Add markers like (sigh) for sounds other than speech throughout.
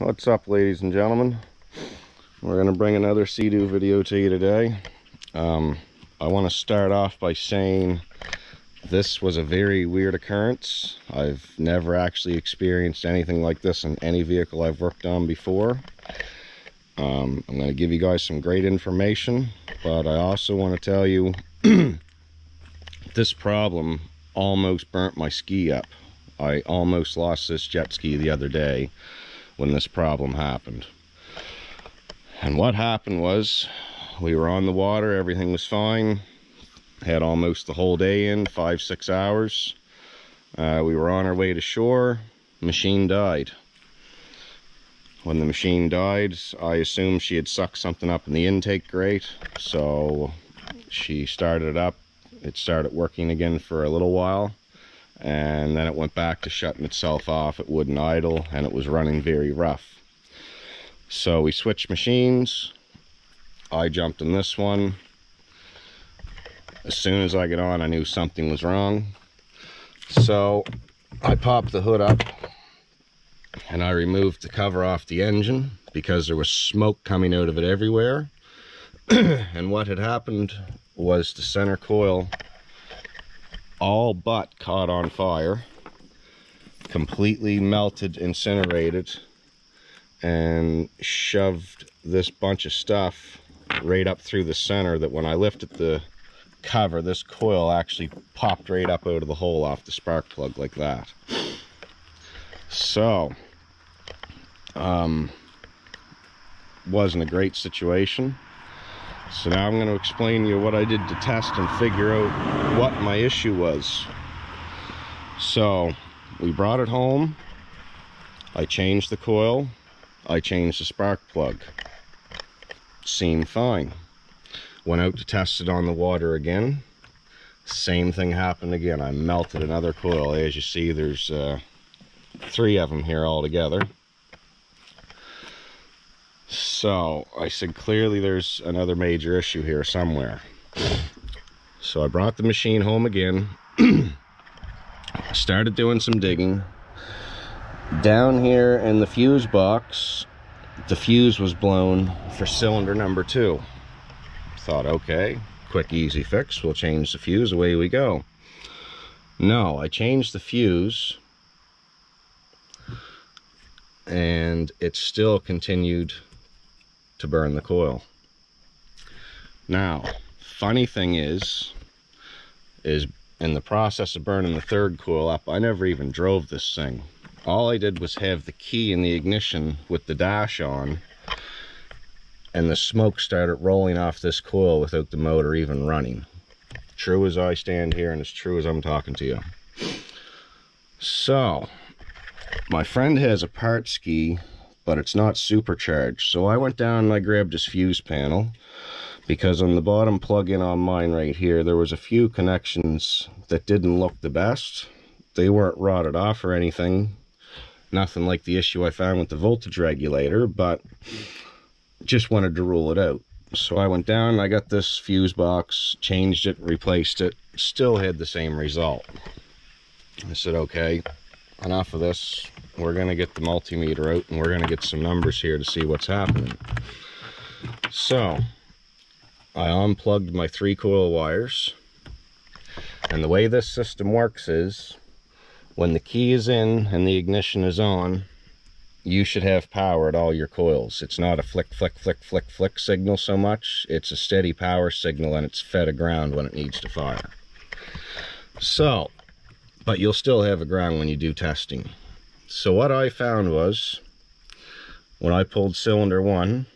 What's up ladies and gentlemen? We're going to bring another Sea-Doo video to you today. Um, I want to start off by saying this was a very weird occurrence. I've never actually experienced anything like this in any vehicle I've worked on before. Um, I'm going to give you guys some great information, but I also want to tell you (clears throat) this problem almost burnt my ski up. I almost lost this jet ski the other day when this problem happened. And what happened was we were on the water, everything was fine. Had almost the whole day in, five, six hours. Uh, we were on our way to shore, machine died. When the machine died, I assumed she had sucked something up in the intake grate, so she started up. It started working again for a little while and then it went back to shutting itself off it wouldn't idle and it was running very rough. So we switched machines. I jumped in this one. As soon as i get on i knew something was wrong. So i popped the hood up and i removed the cover off the engine because there was smoke coming out of it everywhere. (clears throat) And what had happened was the center coil all but caught on fire completely melted incinerated and shoved this bunch of stuff right up through the center that when I lifted the cover this coil actually popped right up out of the hole off the spark plug like that. So um wasn't a great situation so now I'm going to explain to you what I did to test and figure out what my issue was. So we brought it home. I changed the coil. I changed the spark plug. Seemed fine. Went out to test it on the water again. Same thing happened again. I melted another coil. As you see, there's uh, three of them here all together. So I said, clearly there's another major issue here somewhere. So I brought the machine home again. (clears throat) started doing some digging. Down here in the fuse box, the fuse was blown for cylinder number two. Thought, okay, quick, easy fix. We'll change the fuse, away we go. No, I changed the fuse and it still continued to burn the coil. Now, funny thing is, is in the process of burning the third coil up, I never even drove this thing. All I did was have the key in the ignition with the dash on, and the smoke started rolling off this coil without the motor even running. True as I stand here and as true as I'm talking to you. So, my friend has a part ski but it's not supercharged. So I went down and I grabbed this fuse panel because on the bottom plug-in on mine right here, there was a few connections that didn't look the best. They weren't rotted off or anything. Nothing like the issue I found with the voltage regulator, but just wanted to rule it out. So I went down, I got this fuse box, changed it, replaced it, still had the same result. I said, okay, enough of this we're going to get the multimeter out and we're going to get some numbers here to see what's happening. So, I unplugged my three coil wires. And the way this system works is, when the key is in and the ignition is on, you should have power at all your coils. It's not a flick, flick, flick, flick, flick signal so much. It's a steady power signal and it's fed a ground when it needs to fire. So, but you'll still have a ground when you do testing. So what I found was, when I pulled cylinder one,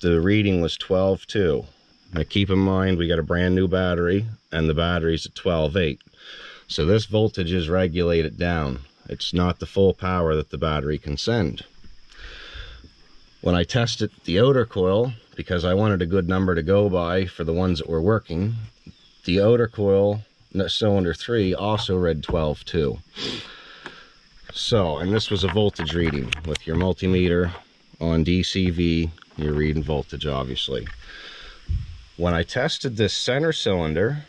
the reading was 12.2. Now keep in mind, we got a brand new battery, and the battery's at 12.8. So this voltage is regulated down. It's not the full power that the battery can send. When I tested the odor coil, because I wanted a good number to go by for the ones that were working, the odor coil, cylinder 3, also read 12.2. So, and this was a voltage reading with your multimeter on DCV, you're reading voltage obviously. When I tested this center cylinder,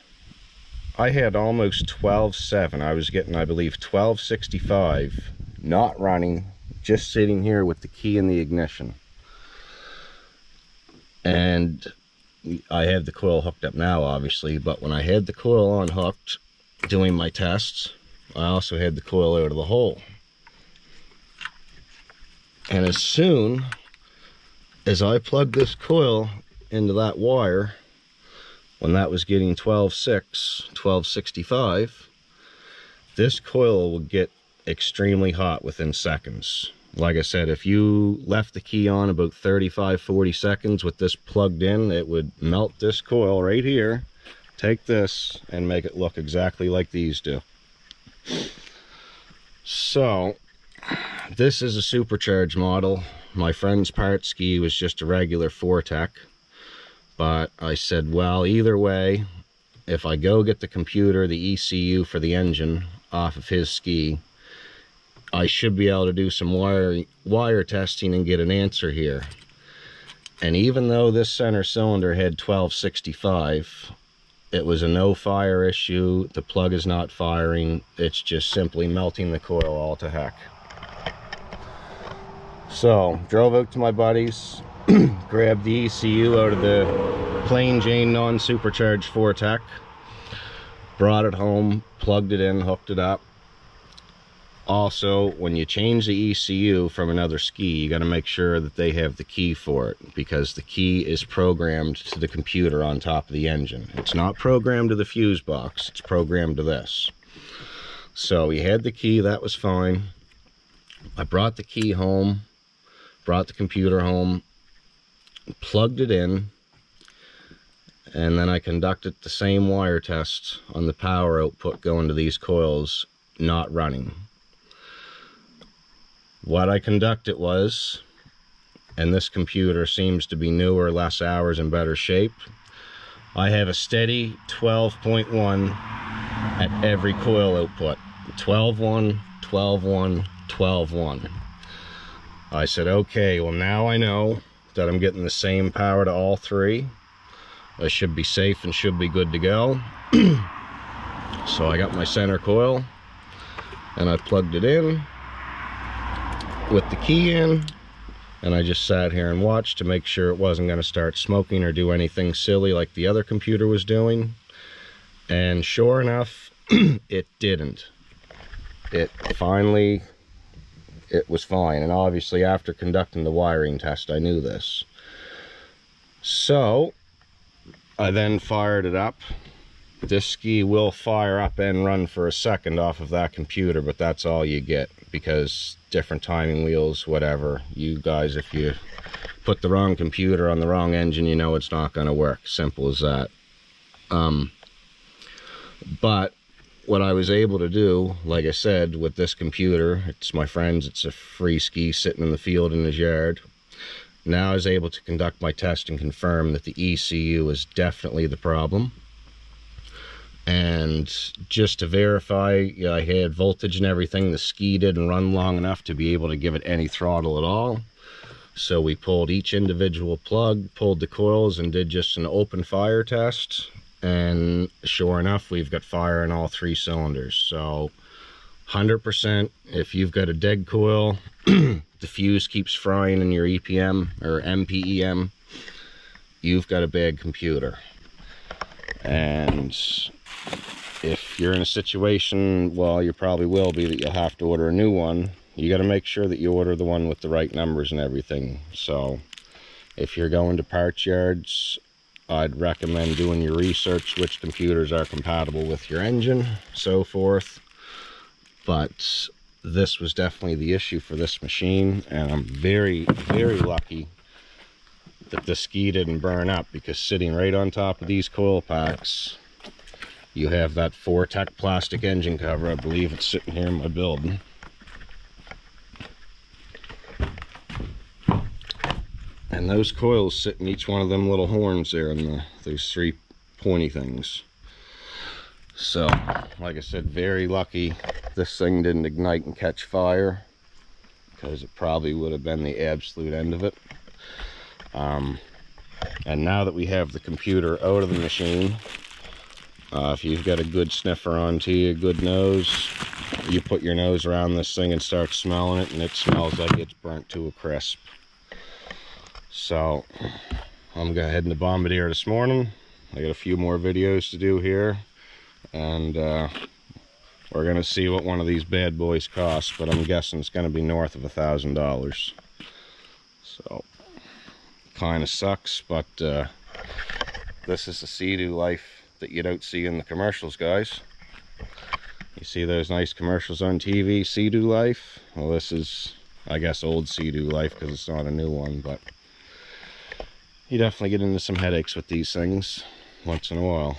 I had almost 12.7. I was getting, I believe, 1265, not running, just sitting here with the key in the ignition. And I have the coil hooked up now, obviously, but when I had the coil unhooked doing my tests, I also had the coil out of the hole. And as soon as I plugged this coil into that wire, when that was getting 12.6, 1265, this coil would get extremely hot within seconds. Like I said, if you left the key on about 35, 40 seconds with this plugged in, it would melt this coil right here, take this, and make it look exactly like these do. So, this is a supercharged model. My friend's part ski was just a regular 4-TEC. But I said, well, either way, if I go get the computer, the ECU for the engine off of his ski, I should be able to do some wire, wire testing and get an answer here. And even though this center cylinder had 1265, it was a no fire issue. The plug is not firing. It's just simply melting the coil all to heck. So, drove out to my buddy's, (clears throat) grabbed the ECU out of the plain Jane non-supercharged 4-TEC, brought it home, plugged it in, hooked it up. Also, when you change the ECU from another ski, you got to make sure that they have the key for it because the key is programmed to the computer on top of the engine. It's not programmed to the fuse box, it's programmed to this. So he had the key, that was fine. I brought the key home, brought the computer home, plugged it in, and then I conducted the same wire test on the power output going to these coils not running. What I conduct it was, and this computer seems to be newer, less hours, in better shape, I have a steady 12.1 at every coil output. 12.1, 12.1, 12.1. I said, okay, well now I know that I'm getting the same power to all three. I should be safe and should be good to go. (clears throat) so I got my center coil and I plugged it in with the key in and I just sat here and watched to make sure it wasn't going to start smoking or do anything silly like the other computer was doing. And sure enough, (clears throat) it didn't. It finally it was fine. And obviously after conducting the wiring test, I knew this. So I then fired it up. This ski will fire up and run for a second off of that computer, but that's all you get because different timing wheels, whatever. You guys, if you put the wrong computer on the wrong engine, you know it's not going to work. Simple as that. Um, but what I was able to do, like I said, with this computer, it's my friend's, it's a free ski sitting in the field in his yard. Now I was able to conduct my test and confirm that the ECU is definitely the problem. And just to verify, you know, I had voltage and everything, the ski didn't run long enough to be able to give it any throttle at all. So we pulled each individual plug, pulled the coils, and did just an open fire test. And sure enough we've got fire in all three cylinders. So 100% if you've got a dead coil (clears throat) the fuse keeps frying in your EPM or MPEM you've got a bad computer. And if you're in a situation well you probably will be that you'll have to order a new one you got to make sure that you order the one with the right numbers and everything so if you're going to parts yards I'd recommend doing your research, which computers are compatible with your engine, so forth. But this was definitely the issue for this machine, and I'm very, very lucky that the ski didn't burn up because sitting right on top of these coil packs, you have that 4-TEC plastic engine cover. I believe it's sitting here in my building. and those coils sit in each one of them little horns there and the, those three pointy things so like I said very lucky this thing didn't ignite and catch fire because it probably would have been the absolute end of it um, and now that we have the computer out of the machine Uh, if you've got a good sniffer onto you, a good nose, you put your nose around this thing and start smelling it and it smells like it's burnt to a crisp. So I'm going to Bombardier this morning. I got a few more videos to do here and uh, we're going to see what one of these bad boys costs, but I'm guessing it's going to be north of a thousand dollars. So kind of sucks, but uh, this is the Sea-Doo life that you don't see in the commercials, guys. You see those nice commercials on TV, Sea-Doo life? Well, this is, I guess, old Sea-Doo life because it's not a new one, but you definitely get into some headaches with these things once in a while.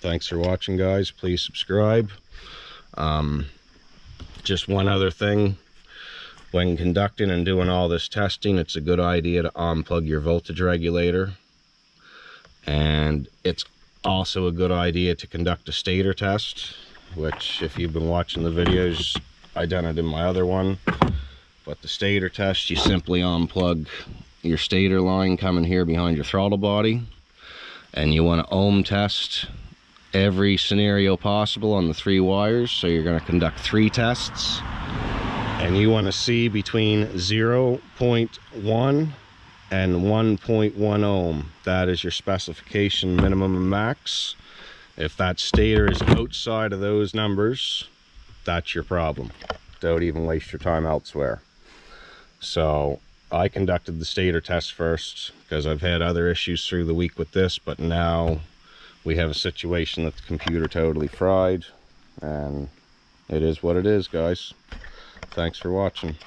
Thanks for watching, guys. Please subscribe. Um, just one other thing. When conducting and doing all this testing, it's a good idea to unplug your voltage regulator. And it's also a good idea to conduct a stator test, which if you've been watching the videos, I done it in my other one. But the stator test, you simply unplug your stator line coming here behind your throttle body and you want to ohm test every scenario possible on the three wires so you're going to conduct three tests and you want to see between 0.1 and 1.1 ohm that is your specification minimum and max if that stator is outside of those numbers that's your problem don't even waste your time elsewhere so I conducted the stator test first because I've had other issues through the week with this, but now we have a situation that the computer totally fried and it is what it is, guys. Thanks for watching.